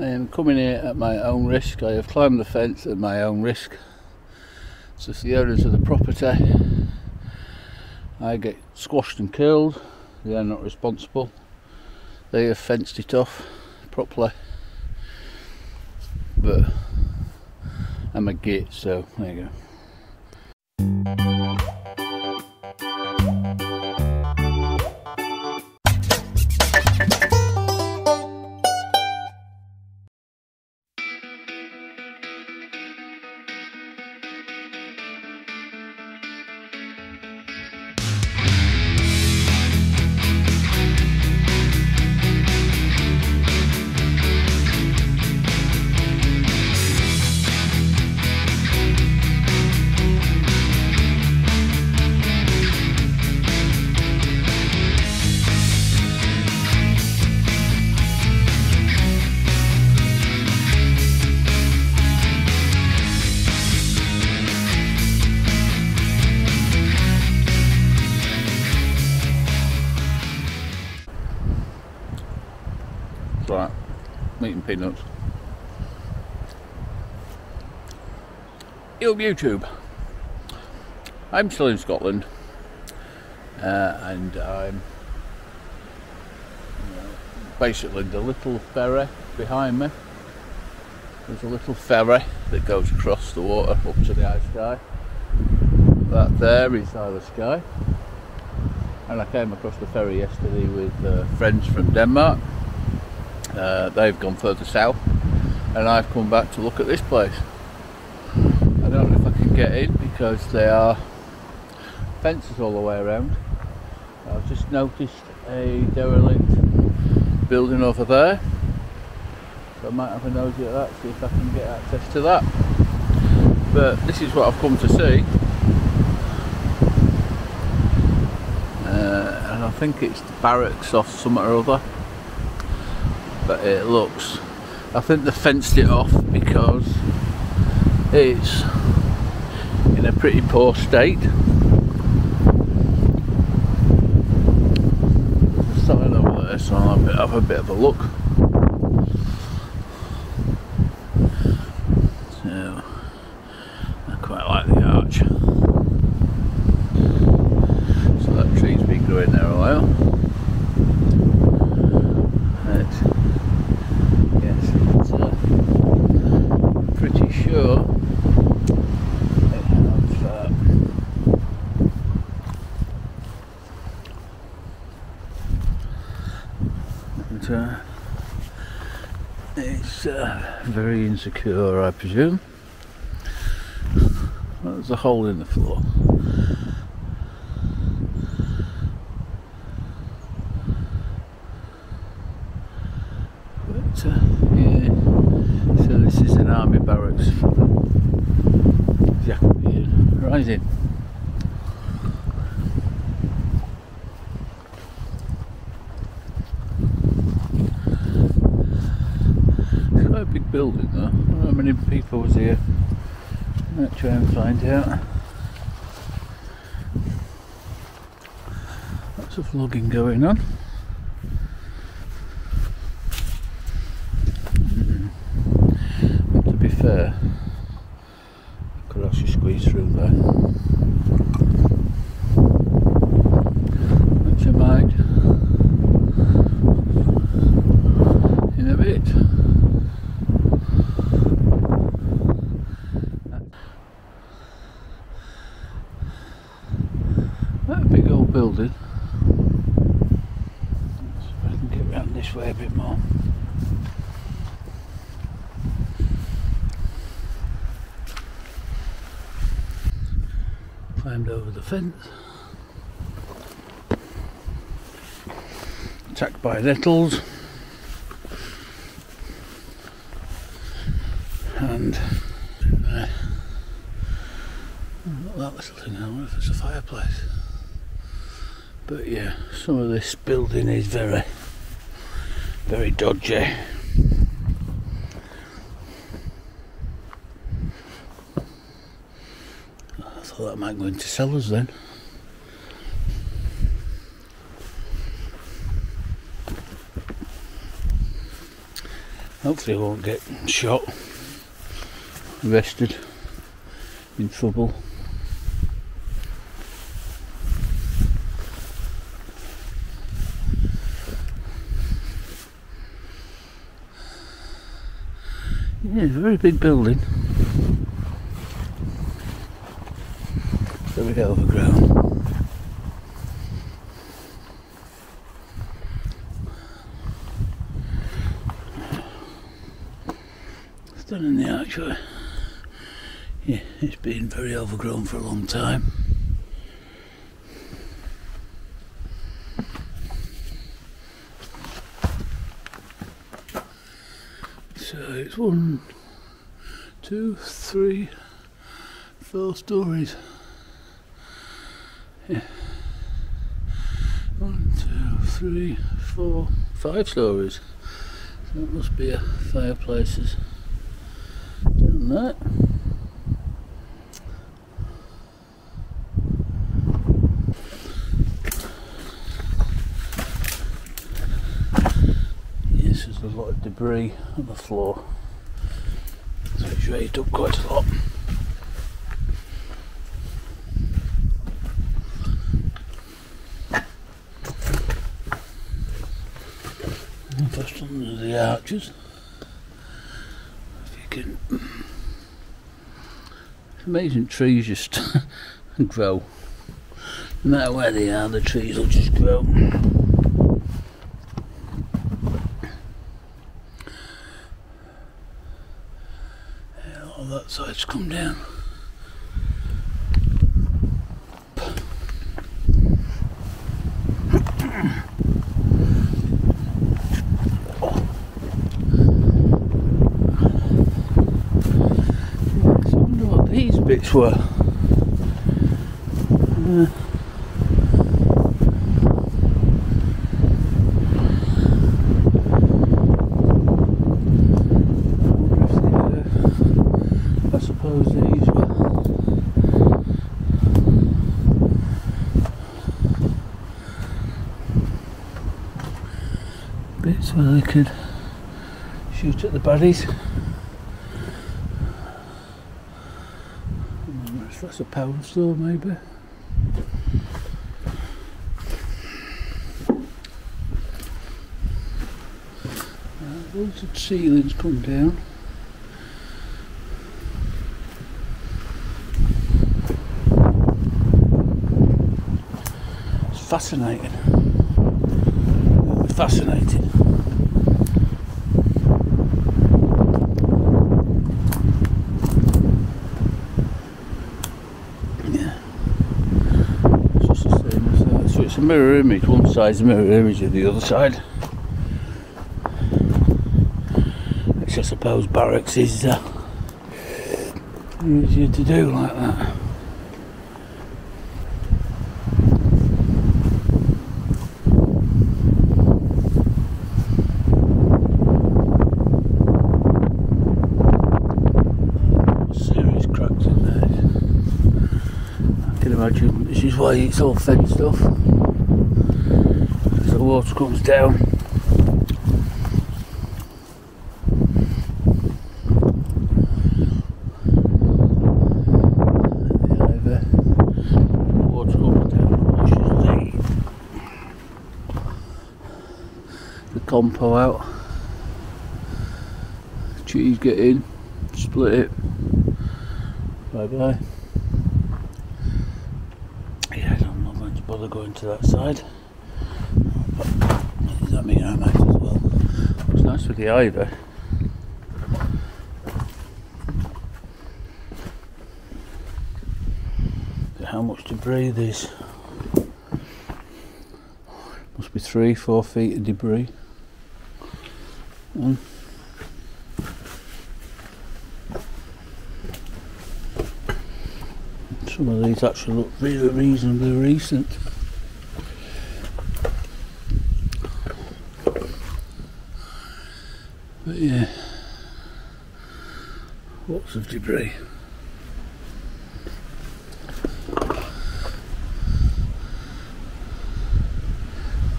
I am coming here at my own risk. I have climbed the fence at my own risk. So it's the owners of the property. I get squashed and killed. They are not responsible. They have fenced it off properly. But I'm a git, so there you go. Meat and peanuts. Yo YouTube, I'm still in Scotland uh, and I'm basically the little ferry behind me. There's a little ferry that goes across the water up to the Isle Skye. That there is Isle Skye. And I came across the ferry yesterday with uh, friends from Denmark uh, they've gone further south and I've come back to look at this place. I don't know if I can get in because there are fences all the way around. I've just noticed a derelict building over there. So I might have a nosy at that, see if I can get access to that. But this is what I've come to see. Uh, and I think it's the barracks off somewhere or other but it looks I think they fenced it off because it's in a pretty poor state. There's something over there so I'll have a bit of a look so I quite like the arch so that tree's been growing there a while uh, it's uh, very insecure, I presume. There's a hole in the floor. But uh, yeah, so this is an army barracks for the Jacobean Rising. Building though. how many people was here. Let's try and find out. Lots of logging going on. Hmm. to be fair, I could actually squeeze through there. Building. So if I can get around this way a bit more. Climbed over the fence. Attacked by nettles. And uh, that little thing, I wonder if it's a fireplace but yeah some of this building is very very dodgy I thought that might go into cellars then Hopefully I won't get shot, arrested, in trouble. Yeah, it's a very big building. Very overgrown. Still in the archway. Yeah, it's been very overgrown for a long time. So it's one, two, three, four stories. Yeah. One, two, three, four, five stories. So it must be a fireplaces. Doing that. Yes, there's a lot of debris on the floor. So it's raised up quite a lot. First under the arches. If you can. It's amazing trees just grow. No matter where they are, the trees will just grow. Yeah, all that side's come down. I wonder what these bits were. Uh, wonder if they, uh, I suppose these were. Bits where they could shoot at the if That's a power store, maybe. Uh, right, Loads ceilings come down. It's fascinating. Fascinating. Yeah. It's just the same as that. So it's a mirror image. One side's a mirror image of the other side. Which I suppose barracks is uh, easier to do like that. Serious cracks in there. I can imagine this is why it's all fenced off. As the water comes down. The the, the compo out. Trees get in, split it. Bye bye. Yeah, I'm not going to bother going to that side. But that mean I might as well? It's nice with the ivy. How much debris there's? Must be three, four feet of debris. And Some of these actually look really reasonably recent. But yeah, lots of debris.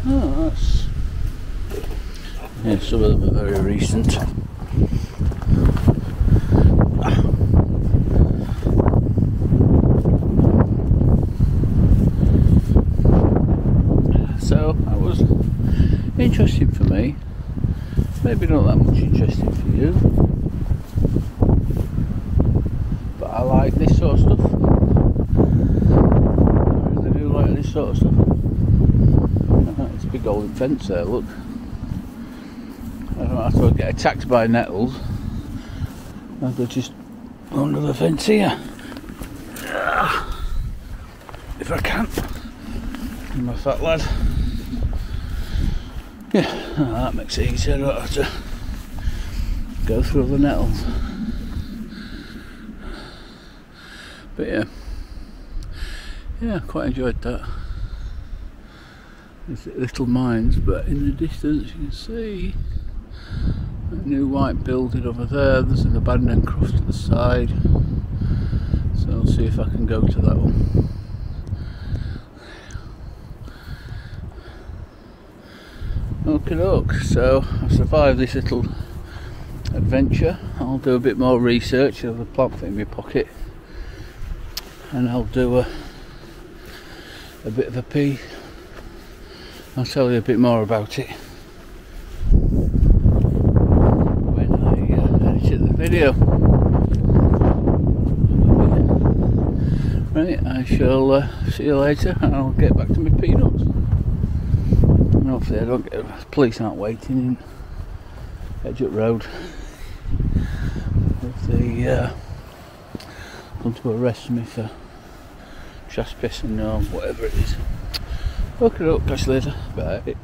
Oh, that's yes, some of them are very recent. So that was interesting for me. Maybe not that much interesting for you. But I like this sort of stuff. I really do like this sort of stuff. It's a big old fence there, look. I don't have to get attacked by nettles. I'll go just under the fence here. If I can. I'm a fat lad. Yeah, that makes it easier. I don't have to go through the nettles. But yeah, yeah, quite enjoyed that. There's little mines, but in the distance you can see a new white building over there. There's an abandoned cross to the side. So I'll see if I can go to that one. Okay, look. So I've survived this little adventure. I'll do a bit more research. Have a plant in my pocket, and I'll do a a bit of a pee. I'll tell you a bit more about it when I uh, edit the video. Right, I shall uh, see you later, and I'll get back to my peanuts hopefully I don't get police aren't waiting in Edgett Road if they uh, come to arrest me for trespassing or whatever it is. Okay, catch you later. Bye.